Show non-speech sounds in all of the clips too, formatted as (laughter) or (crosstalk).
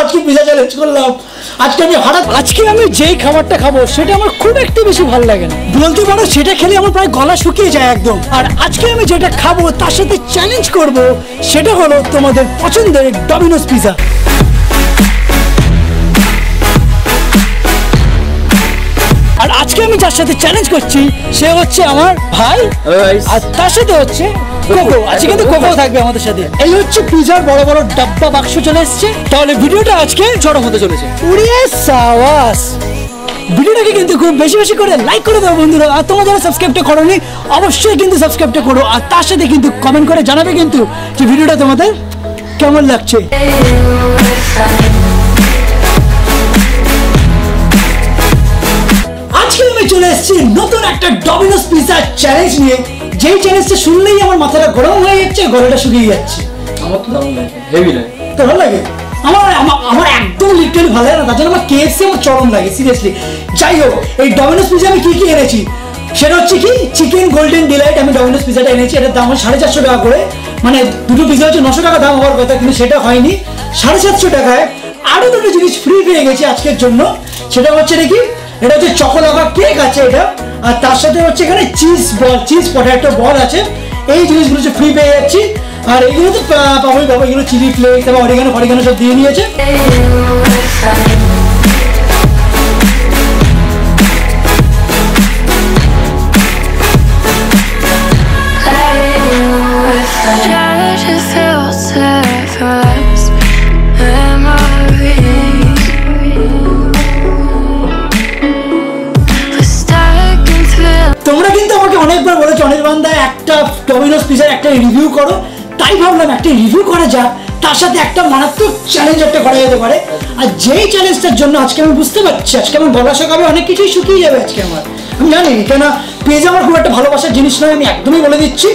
আজকে pizza challenge করলাম আজকে আমি হঠাৎ আজকে আমি যেই খাবারটা খাব সেটা আমার খুব একটা বেশি ভালো লাগে না। বলতে পারো সেটা খেলে আমার প্রায় গলা শুকিয়ে যায় একদম। আর আজকে আমি যেটা খাব তার সাথে চ্যালেঞ্জ করব সেটা হলো তোমাদের পছন্দের ডমিনোস পিজা আর আজকে আমি যার সাথে চ্যালেঞ্জ করছি সে হচ্ছে আমার ভাই আর তার সাথে হচ্ছে কোকো আজকে কিন্তু কোকো থাকবে আমাদের সাথে। এই হচ্ছে পিজার বড় বড় ডাব্বা বাক্স চলে এসেছে। তাহলে ভিডিওটা আজকে চড়ক হতে চলেছে। উড়িয়ে সাওয়াস। ভিডিওটাকে কিন্তু খুব বেশি বেশি করে লাইক করে দাও বন্ধুরা। আর তোমরা যারা সাবস্ক্রাইবটা করোনি অবশ্যই কিন্তু সাবস্ক্রাইবটা করো। আর তার সাথে কিন্তু কমেন্ট করে জানাবে কিন্তু যে ভিডিওটা তোমাদের কেমন লাগছে। চলে এসেছি নতুন একটা ডমিনোস পিজা চ্যালেঞ্জ নিয়ে। যেই চ্যালেঞ্জটা শুনলেই আমার মাথাটা গরম হয়ে যাচ্ছে গলাটা শুকিয়ে যাচ্ছে। আমার তো দারুণ লাগে হেভি লাগে। তো ভালো লাগে? আমার আমার- একদম লিটারালি ভালো লাগে না তার জন্য আমার কেএফসি আমার চরম লাগে সিরিয়াসলি যাই হোক এই ডমিনোস পিজা আমি কি কি এনেছি? সেটা হচ্ছে কি চিকেন গোল্ডেন ডিলাইট আমি ডমিনোস পিজাটা এনেছি এটার দাম সাড়ে চারশো টাকা করে। মানে দুটো পিজা হচ্ছে নশো টাকা দাম হওয়ার কথা কিন্তু সেটা হয়নি। সাড়ে সাতশো টাকায় আরও দুটো জিনিস ফ্রি পেয়ে গেছি আজকের জন্য। সেটা হচ্ছে নাকি এটা হচ্ছে চকোলাভা কেক আছে এটা। আর তার সাথে হচ্ছে এখানে cheese ball cheese potato ball আছে। এই জিনিসগুলো হচ্ছে ফ্রি পেয়ে যাচ্ছি। আর এগুলো তো পাবোই পাবো এগুলো চিলি ফ্লেক্স তারপর অরিগানো ফরিগানো সব দিয়ে নিয়েছে। আমাকে অনেকবার বলেছ অনির্বাণ দা একটা ডমিনোস পিজার একটা রিভিউ করো। তাই ভাবলাম একটা রিভিউ করা যাক, তার সাথে একটা মারাত্মক চ্যালেঞ্জ একটা করা যেতে পারে। আর যেই চ্যালেঞ্জটার জন্য আজকে আমি বুঝতে পারছি, আজকে আমার গলা শোকাবে অনেক কিছুই শুকিয়ে যাবে আজকে আমার। আমি জানি কেন পেজ আমার খুব একটা ভালোবাসার জিনিস নয়, আমি একদমই বলে দিচ্ছি।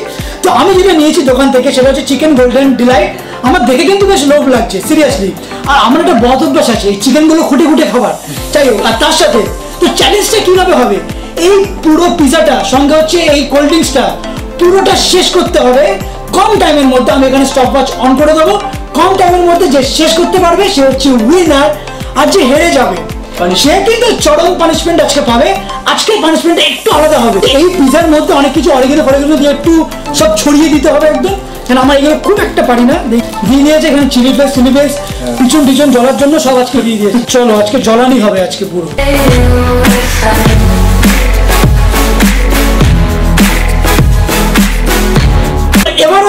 তো আমি যেটা নিয়েছি দোকান থেকে, সেটা হচ্ছে চিকেন গোল্ডেন ডিলাইট আমার দেখে কিন্তু বেশ লোভ লাগছে সিরিয়াসলি আর আমার একটা বদ অভ্যাস আছে, এই চিকেনগুলো খুঁটে খুঁটে খাবার। হোক, আর তার সাথে, তো চ্যালেঞ্জটা কীভাবে হবে? এই পুরো পিজাটা সঙ্গে হচ্ছে এই কোল্ড ড্রিঙ্কসটা পুরোটা শেষ করতে হবে। কম টাইমের মধ্যে আমি এখানে স্টপ ওয়াচ অন করে দেবো। কম টাইমের মধ্যে যে শেষ করতে পারবে সে হচ্ছে উইনার আর যে হেরে যাবে। মানে সে কিন্তু চরম পানিশমেন্ট আজকে পাবে। আজকের পানিশমেন্ট একটু আলাদা হবে। এই পিজার মধ্যে অনেক কিছু অরিগেনো ফরিগেনো দিয়ে একটু সব ছড়িয়ে দিতে হবে একদম। কেন আমার এগুলো খুব একটা পারি না। দেখ, দিয়ে দিয়েছে এখানে চিলি ফ্লেক্স চিলি ফ্লেক্স পিছন টিছন জ্বলার জন্য সব আজকে দিয়ে দিয়েছে। চলো আজকে জ্বলানি হবে আজকে পুরো।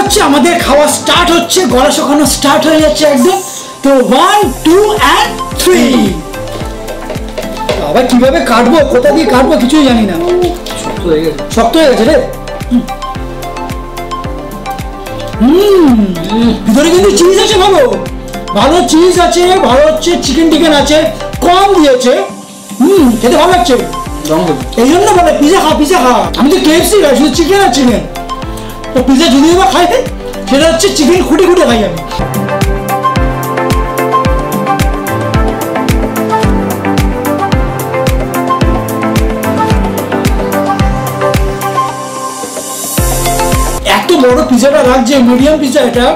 হচ্ছে আমাদের খাওয়া স্টার্ট হচ্ছে গলা শুকানো স্টার্ট হয়ে যাচ্ছে একদম। তো ওয়ান টু অ্যান্ড থ্রি আবার কীভাবে কাটবো কোথা দিয়ে কাটবো কিছুই জানি না। শক্ত হয়ে গেছে। শক্ত হয়ে গেছে রে। হুম। ভিতরে কিন্তু চিজ আছে ভালো ভালো চিজ আছে ভালো হচ্ছে চিকেন টিকেন আছে কম দিয়েছে। হুম খেতে ভালো লাগছে। এই জন্য বলে পিজা খা পিজা খা। আমি তো কেএফসি খাই শুধু চিকেন আর চিকেন তো পিজা যদিও বা খাই সেটা হচ্ছে চিকেন খুঁটে খুঁটে খাই আমি। এত বড় পিজাটা রাখছে মিডিয়াম পিজা এটা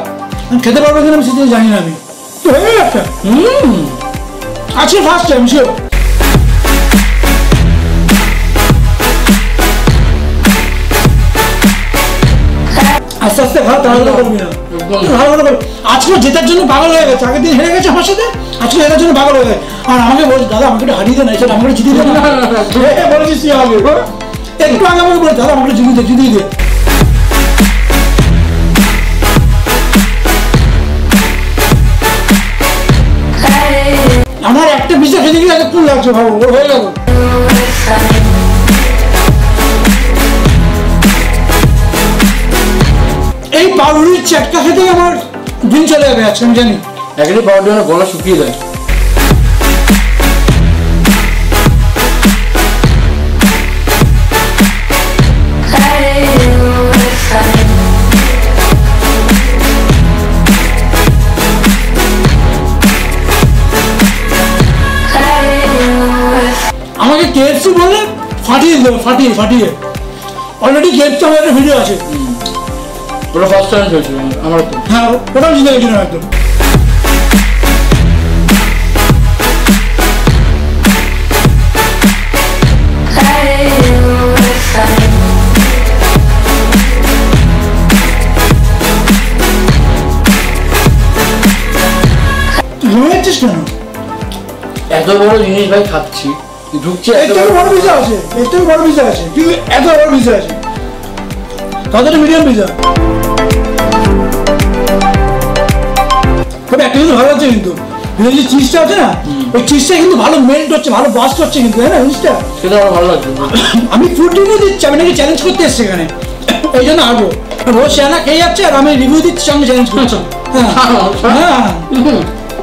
খেতে পারব কিনা আমি সেটা জানি না আমি। তো হয়ে গেল একটা হুম। আজকে ফার্স্ট টাইম শিওর আস্তে আস্তে ভালো তাড়াহুড়ো করবি না। তাড়াহুড়ো করবি। আজকে জেতার জন্য পাগল হয়ে গেছে আগের দিন হেরে গেছে আমার সাথে আজকে জেতার জন্য পাগল হয়ে গেছে। আর আমাকে বলছে দাদা আমাকে একটু হারিয়ে দেন এসে আমাকে জিতিয়ে দেন (laughs) হ্যাঁ, বলেছিস তুই আমাকে একটু আগে আমাকে বলে দাদা আমাকে জিতিয়ে দে জিতিয়ে দে। আমার একটা খেতে গিয়ে এতক্ষণ লাগছে ভাবো ওর হয়ে গেল। এই পাউরুটির চাটকা খেতে আমার দিন চলে যাবে আজকে আমি জানি। একদিন পাওয়ার জন্য গলা শুকিয়ে যায়। আমাকে কেএফসি বলে ফাটিয়ে দেবে ফাটিয়ে ফাটিয়ে। অলরেডি কেএফসি আমার একটা ভিডিও আছে। ওটা ফার্স্ট টাইম চলছিল আমার তো হ্যাঁ ওটাও জিতে গেছিলাম একদম। কেন? এত বড় জিনিস ভাই খাচ্ছি। ঢুকছে এত বড় পিজা আছে থেকে বড় পিজা আছে তুই এত বড় পিজা আছে তাদের মিডিয়াম পিজা তবে একটা কিন্তু ভালো কিন্তু ভিতরে যে চিজটা আছে না ওই চিজটা কিন্তু ভালো মেল্ট হচ্ছে ভালো বাস্ট হচ্ছে কিন্তু হ্যাঁ না জিনিসটা? সেটা আমার ভালো লাগছে। আমি ফুড রিভিউ দিচ্ছি আমি নাকি চ্যালেঞ্জ করতে এসছি এখানে। ওই জন্য আসব রোজ সেনা খেয়ে যাচ্ছে আর আমি রিভিউ দিচ্ছি সঙ্গে চ্যালেঞ্জ করছি। হ্যাঁ। হ্যাঁ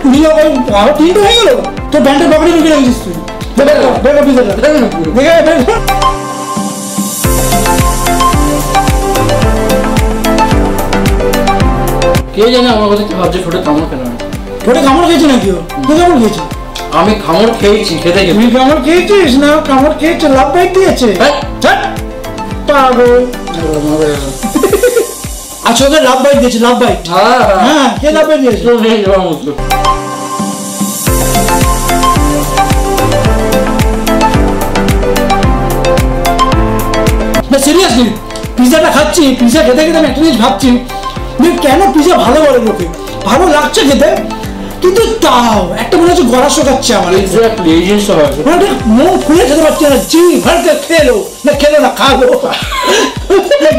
তুই যখন তিনটে হয়ে গেল? তোর ব্যান্ডের পকেটে ঢুকে রেখেছিস তুই? দেখে কে জানে আমার কথা কি ভাবছে? ছোট কামড় কেন? ওটা কামড় খেয়েছে নাকি ও? কামড় খেয়েছে? আমি খামড় খেয়েছি খেতে তুই কামড় খেয়েছিস না? কামড় খেয়েছে লাভ দিয়েছে। হ্যাঁ। পাগল। হ্যাঁ (laughs) আচ্ছা ওদের লাভ বাইক দিয়েছে লাভ বাইক হ্যাঁ হ্যাঁ। কে লাভ বাইক দিয়েছে? কেউ নেই যাওয়ার মতো না সিরিয়াসলি পিজাটা খাচ্ছি পিজা খেতে খেতে আমি একটা জিনিস ভাবছি যে কেন পিজা ভালো বলে লোকে ভালো লাগছে খেতে? কিন্তু তাও একটা মনে হচ্ছে গলা শোকাচ্ছে আমার। এক্স্যাক্টলি এই জিনিসটা হয় মানে মন খুলে খেতে পারছি না। জি ভারকে খেলো। না খেলো না খাব।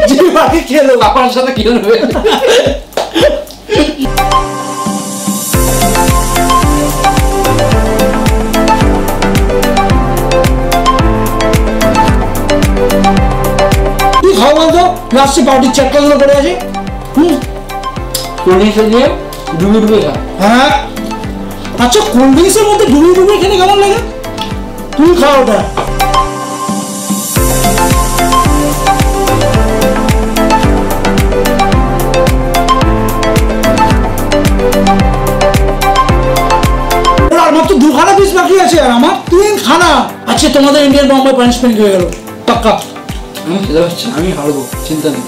জি ভারকে খেলো। আমার সাথে তুই খাও বলতো? লাস্টে পাউডির চারটাগুলো পড়ে আছে হুম? কোল্ড ডুবে ডুবে হ্যাঁ? আচ্ছা কোল্ড ড্রিঙ্কসের মধ্যে ডুবিয়ে ডুবিয়ে খেতে কেমন লাগে? তুই খাও ওটা। দুখানা পিস বাকি আছে আর আমার তিন খানা আচ্ছা তোমাদের ইন্ডিয়ান বম্বে পানিশমেন্ট হয়ে গেল। পাক্কা। আমি খেতে পারছি আমি হারবো চিন্তা নেই।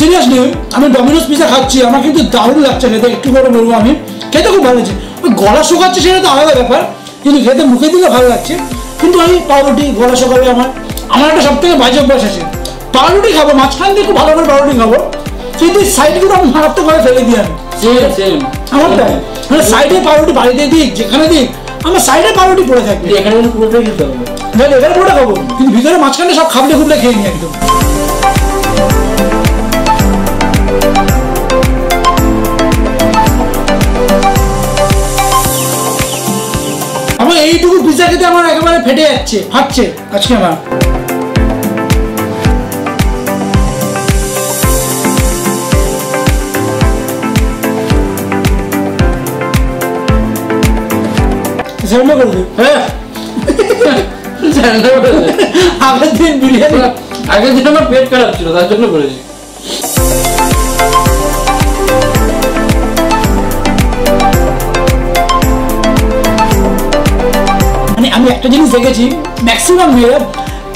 সিরিয়াসলি আমি ডমিনোস পিজা খাচ্ছি আমার কিন্তু দারুণ লাগছে খেতে একটু করে বলব আমি। খেতে খুব ভালো লাগছে। ওই গলা শুকাচ্ছে সেটা তো আলাদা ব্যাপার কিন্তু খেতে মুখে দিলে ভালো লাগছে। কিন্তু আমি পাউরুটি গলা শুকাবে আমার। আমার একটা সব থেকে বাজে অভ্যাস আছে। পাউরুটি খাব মাঝখান দিয়ে খুব ভালো করে পাউরুটি খাব কিন্তু সাইডগুলো আমি মারাত্মক করে ফেলে দিই আমি। আমার তাই। মানে সাইডে পাউরুটি বাড়িতে দিক যেখানে দিক আমার সাইডে পাউরুটি পড়ে থাকবে। এখানে পুরোটাই খেতে হবে। এখানে পুরোটা খাব। কিন্তু ভিতরে মাঝখানে সব খাবলে খুবলে খেয়ে নিই একদম। আমার এইটুকু পিজা খেতে আমার একেবারে ফেটে যাচ্ছে ফাটছে আজকে আমার। সেরকম করে দিই হ্যাঁ। আগের দিন বিরিয়ানি আগের দিন আমার পেট খারাপ ছিল তার জন্য করেছি। আমি একটা জিনিস দেখেছি ম্যাক্সিমাম মেয়েরা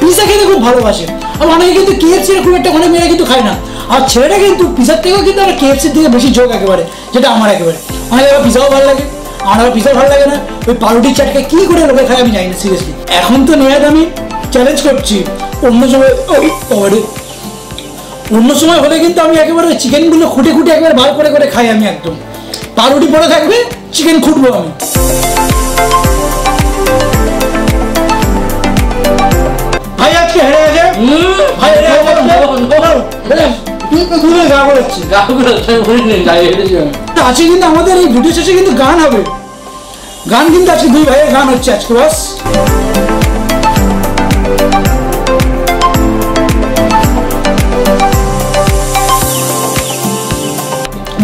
পিজা খেতে খুব ভালোবাসে। আর অনেকে কিন্তু কেএফসি খুব একটা অনেক মেয়েরা কিন্তু খায় না। আর ছেলেটা কিন্তু পিজার থেকেও কিন্তু আমার কেএফসির দিকে বেশি যোগ একেবারে, যেটা আমার একেবারে। অনেক আবার পিজাও ভালো লাগে আমার আবার পিজা ভালো লাগে না। ওই পাউরুটির চাটকে কি করে লোকে খায় আমি জানি না সিরিয়াসলি এখন তো নেহাত আমি চ্যালেঞ্জ করছি, অন্য সময়, ওই বাবারে। অন্য সময় হলে কিন্তু আমি একেবারে চিকেনগুলো খুঁটে খুঁটে একবার বার করে করে খাই আমি একদম। পাউরুটি পড়ে থাকবে চিকেন খুঁটবো আমি। আজকে দূরে গা কিন্তু আমাদের এই ভিডিও শেষে কিন্তু গান হবে। গান কিন্তু আজকে দুই ভাইয়ের গান হচ্ছে আজকে বাস।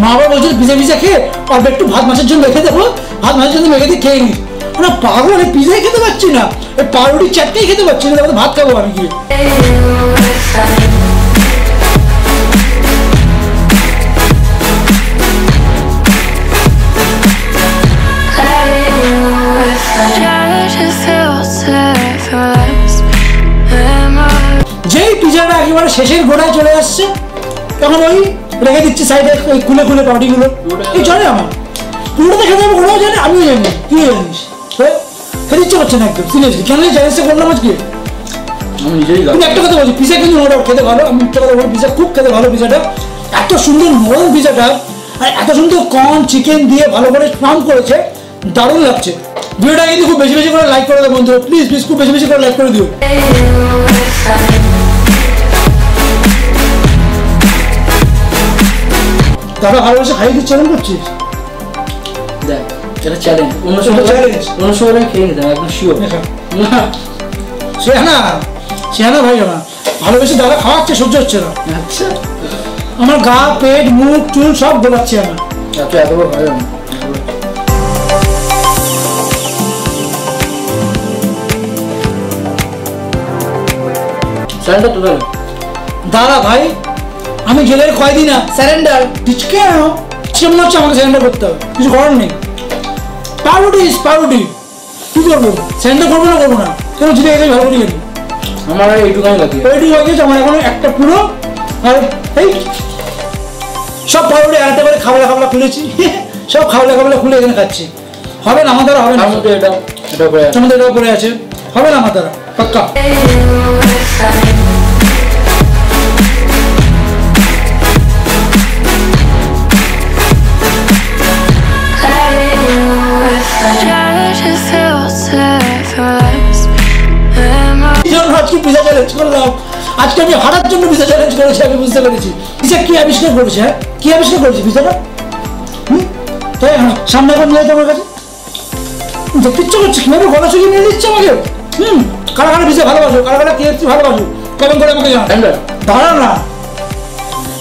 মা বাবা বলছিল পিজা পিজা খেয়ে অল্প একটু ভাত মাছের জন্য রেখে দেবো ভাত মাছের জন্য মেখে দিয়ে খেয়ে নিস। না পাগল পিজাই খেতে পারছি না। এই পাউরুটির চাটটাই খেতে পারছি না ভাত খাব আমি গিয়ে। যেই পিজাটা একেবারে শেষের ঘোড়ায় চলে আসছে, তখন ওই রেখে দিচ্ছি সাইডে ওই খুলে খুলে পাউটিগুলো এই চলে আমার। পুরোটা খেতে আমি ওরাও জানে আমিও জানি তুই জানিস। তো খেতে ইচ্ছে করছে না একদম সিরিয়াসলি কেন চ্যালেঞ্জটা করলাম আজকে? আমি নিজেই কিন্তু একটা কথা বলছি পিজা কিন্তু ওটা খেতে ভালো আমি একটা কথা বলব পিজা খুব খেতে ভালো পিজাটা। এত সুন্দর নরম পিজাটা আর এত সুন্দর কর্ন চিকেন দিয়ে ভালো করে ফার্ম করেছে দারুণ লাগছে। ভিডিওটা কিন্তু খুব বেশি বেশি করে লাইক করে দেবো বন্ধু প্লিজ প্লিজ খুব বেশি বেশি করে লাইক করে দিও। দাদা ভালোবাসে খাইয়ে দিচ্ছে করছিস? এটা চ্যালেঞ্জ অন্য সময় এটা challenge? অন্য সময় আমি খেয়ে নিতাম একদম শিওর না সে না। সে না ভাই আমার ভালোবেসে দাদা খাওয়াচ্ছে সহ্য হচ্ছে না। আচ্ছা। আমার গা পেট মুখ চুল সব গোলাচ্ছে আমার। এত এত বড় স্যারেন্ডার দাদা ভাই আমি জেলের কয়দি না স্যারেন্ডার কেন? সে মনে হচ্ছে আমাকে স্যারেন্ডার করতে হবে। কিছু করার নেই। পাউরুটি ইস পাউরুটি কি করব? স্যারেন্ডার করব না করব না? কেন জিতে গেছে ভালো করে গেলি আমার আর এইটুকানি বাকি পাউরুটি আমার এখন একটা পুরো। আর এই সব পাউরুটি আলাদা করে খাবলা খাবলা খুলেছি। সব খাবলা খাবলা খুলে এখানে খাচ্ছি। হবে না আমার দ্বারা হবে না। মধ্যে এটা এটা করে আছে। আমাদের এটাও পড়ে আছে। হবে না আমার দ্বারা পাক্কা। পিজা আমি বুঝতে পেরেছি। কি আবিষ্কার করেছে হ্যাঁ? কি আবিষ্কার করেছে হুম? তাই হ্যাঁ সামনে এখন নিয়ে যেতে আমার কাছে। দেখতে ইচ্ছে করছে কীভাবে গলা নিয়ে দিচ্ছে আমাকে। হুম? কারা কারা ভালোবাসো কারা কারা কেএফসি ভালোবাসো? কেমন করে আমাকে জানা? স্যারেন্ডার দাঁড়া না।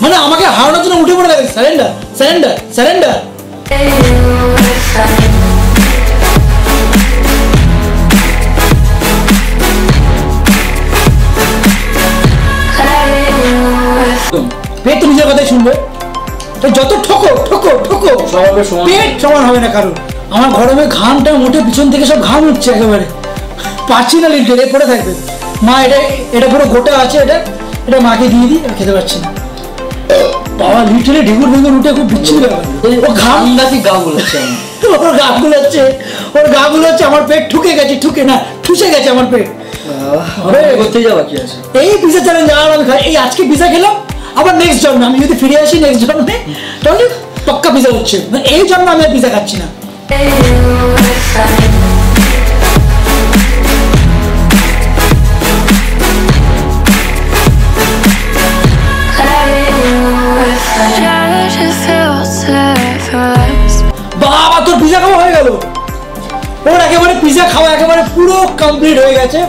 মানে আমাকে হারানোর জন্য উঠে পড়ে গেছে স্যারেন্ডার স্যারেন্ডার স্যারেন্ডার পেট তো নিজের কথাই শুনবে। তো যত ঠকো ঠকো ঠকো। পেট সমান হবে না কারণ আমার গরমে ঘামটা মোটে পিছন থেকে সব ঘাম উঠছে একেবারে। পাচ্ছি না লিটে রে পড়ে থাকবে। মা এটা এটা পুরো গোটা আছে এটা। এটা মাকে দিয়ে দিই খেতে পারছি না। বাবা লিটারে ঢেকুর ঢেকুর উঠে খুব বিচ্ছিরি ব্যাপার। ও ঘাম আমদাতি গা বলেছে (laughs) ওর গা গুলোচ্ছে। ওর গা গুলোচ্ছে আমার পেট ঠুকে গেছে ঠুকে না ঠুসে গেছে আমার পেট। আরে করতে যাওয়া কি আছে। এই পিজা চ্যালেঞ্জ আর আমি এই আজকে পিজা খেলাম আবার নেক্সট জন্মে, আমি যদি ফিরে আসি নেক্সট জন্মে, তাহলে পাক্কা পিজা হচ্ছে। এই জন্মে আমি আর পিজা খাচ্ছি না। বাবা, তোর পিজা খাওয়া হয়ে গেল। ওর একেবারে পিজা খাওয়া একেবারে পুরো কমপ্লিট হয়ে গেছে।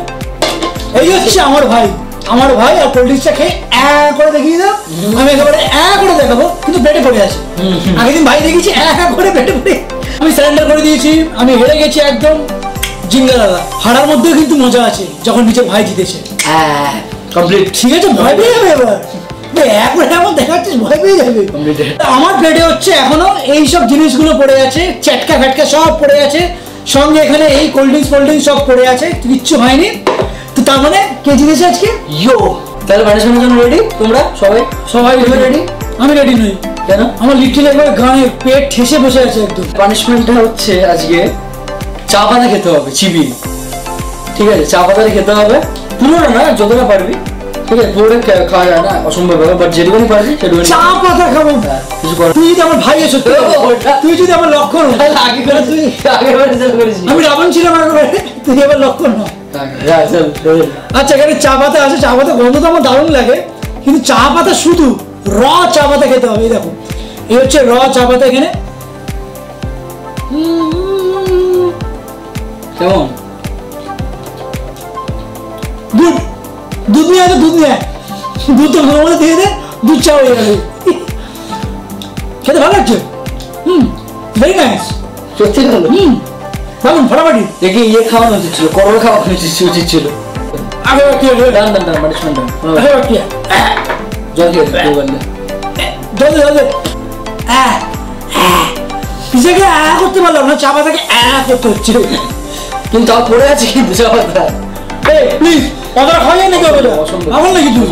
এই হচ্ছে আমার ভাই। আমার ভাই আর কোল্ড ড্রিঙ্কসটা খেয়ে অ্যা করে দেখিয়ে দাও। আমি একেবারে অ্যা করে দেখাবো কিন্তু পেটে পড়ে আছে। আগের দিন ভাই দেখেছি অ্যা করে পেটে পড়ে। আমি স্যারেন্ডার করে দিয়েছি আমি হেরে গেছি একদম। জিঙ্গা দাদা হারার মধ্যেও কিন্তু মজা আছে যখন নিজের ভাই জিতেছে। হ্যাঁ কমপ্লিট ঠিক আছে ভয় পেয়ে যাবে এবার. আমার প্লেটে হচ্ছে এখনও এইসব জিনিসগুলো পড়ে আছে চ্যাটকা ফ্যাটকা সব পড়ে আছে। সঙ্গে এখানে এই কোল্ড ড্রিঙ্কস ফোল্ড ড্রিঙ্কস সব পড়ে আছে কিচ্ছু হয়নি। তার মানে কে জিতেছে আজকে? ইয়ো। তাহলে মানুষের জন্য রেডি তোমরা সবাই? সবাই রেডি আমি রেডি নই। কেন? আমার লিটল একবার গায়ে পেট ঠেসে বসে আছে একদম। পানিশমেন্টটা হচ্ছে আজকে চা পাতা খেতে হবে চিবি ঠিক আছে চা পাতা খেতে হবে। পুরোটা না যতটা পারবি। ঠিক আছে পুরোটা খাওয়া যায় না অসম্ভব ব্যাপার। বাট যেটুকুনি পারবি সেটুকুনি চা পাতা খাব। হ্যাঁ, কিছু করার তুই যদি আমার ভাই এসো তুই যদি আমার লক্ষণ আগে করে তুই আগে করে করেছি আমি রাবণ ছিলাম একেবারে। তুই এবার লক্ষণ চল। আচ্ছা এখানে চা পাতা আছে চা পাতা গন্ধ তো আমার দারুণ লাগে কিন্তু চা পাতা শুধু র চা পাতা খেতে হবে এই দেখো। এই হচ্ছে র চা পাতা এখানে। কেমন? দুধ দুধ নিয়ে আছে দুধ নিয়ে আয়। দুধ তো করে দিয়ে দে দুধ চা হয়ে যাবে খেতে ভালো লাগছে? হুম ভেরি নাইস সত্যি ভালো। হুম। ফাটাফাটি। দেখি ইয়ে খাওয়ানো উচিত ছিল করলা খাওয়ানো উচিত উচিত ছিল। আগে কি হবে ডান ডান ডান পানিশমেন্ট ডান আগে কি জল খেয়ে বললে জলদি জলদি আহ আহ করতে পারলাম না চা পাতাকে আহ করতে হচ্ছে। কিন্তু তাও পড়ে আছে কিন্তু চা এই প্লিজ অতটা খাওয়া নাকি অতটা অসম্ভব। নাকি তুই?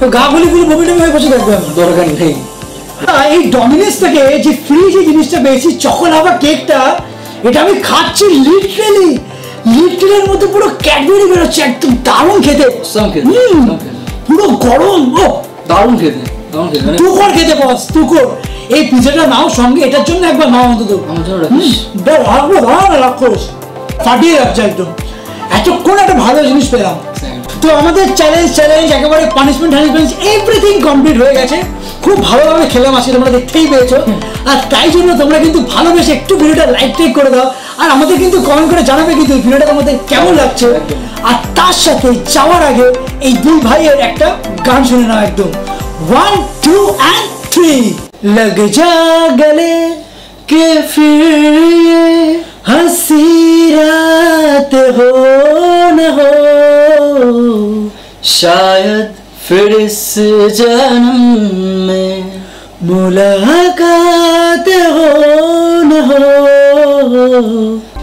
তো গা গুলি গুলি বমি টমি হয়ে বসে থাকবে দরকার নেই। এই যে ফ্রি যে জিনিসটা পেয়েছি চকোলাভা কেকটা এটা আমি খাচ্ছি লিটারেলি লিটারের মধ্যে পুরো ক্যাডবেরি বেরোচ্ছে একদম দারুণ খেতে। পুরো গরম ও। দারুণ খেতে মানে তুকর খেতে বস তুকর। এই পিজাটা নাও সঙ্গে এটার জন্য একবার নাও অন্তত। না রাখ করিস। ফাটিয়ে যাচ্ছে একদম। এতক্ষণ একটা ভালো জিনিস পেলাম। তো আমাদের চ্যালেঞ্জ চ্যালেঞ্জ একেবারে পানিশমেন্ট হানিশমেন্ট এভরিথিং কমপ্লিট হয়ে গেছে। খুব ভালোভাবে খেলাম আজকে তোমরা দেখতেই পেয়েছো আর তাই জন্য তোমরা কিন্তু ভালোবেসে একটু ভিডিওটা লাইক টাইক করে দাও আর আমাদের কিন্তু কমেন্ট করে জানাবে কিন্তু এই ভিডিওটা তোমাদের কেমন লাগছে একদম। আর তার সাথে যাওয়ার আগে এই দুই ভাইয়ের একটা গান শুনে নাও একদম ওয়ান টু অ্যান্ড থ্রি লগ যা গলে কে ফিরে हंसी रात हो न हो शायद फिर इस जन्म में मुलाकात हो न हो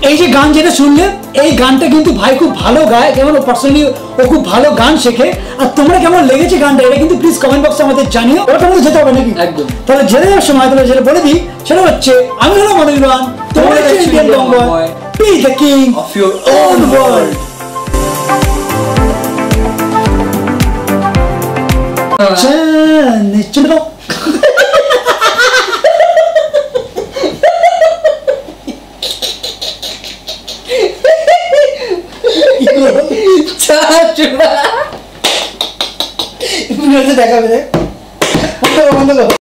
এই যে গান যেটা শুনলে এই গানটা কিন্তু ভাই খুব ভালো গায় যেমন ও পার্সোনালি ও খুব ভালো গান শেখে আর তোমরা কেমন লেগেছে গানটা এটা কিন্তু প্লিজ কমেন্ট বক্সে আমাদের জানিও ওটা মধ্যে যেতে হবে নাকি একদম। তাহলে জেনে যাওয়ার সময় তাহলে যেটা বলে দিই সেটা হচ্ছে আমি হলাম মনিরান তোমরা তোমরা হচ্ছে হচ্ছে Indian Indian Banga Bongoy। Be the king 짠! 내 쭈르륵! 이거 자 쭈르륵! 이러면서 내가 왜? 혼자가 혼자가